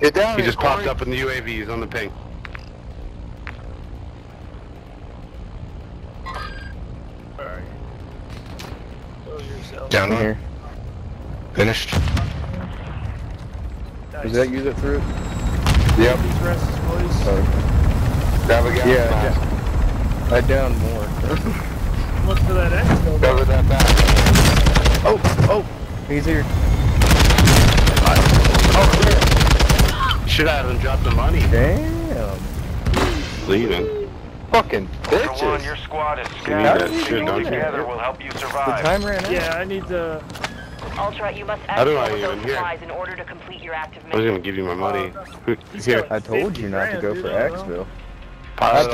Get down He here, just popped up in the UAVs on the ping. Alright. Down one. here. Finished. Nice. Does that use it through it? Yep. These rests, please. Sorry. Grab a gas Yeah, mask. I downed more. Look for that expo. Cover that back. oh, oh, he's here. Should have him drop the money. Damn. Leaving. Fucking Ultra One, bitches. your squad is You need scattered. that shit, don't you? Together will help you The time ran out. Yeah, I need to. Ultra, you must How do exfil I with even those hear? supplies in order to complete your active mission. I was gonna give you my money. Uh, He's Here. I told you not to go for I don't. exfil. Pop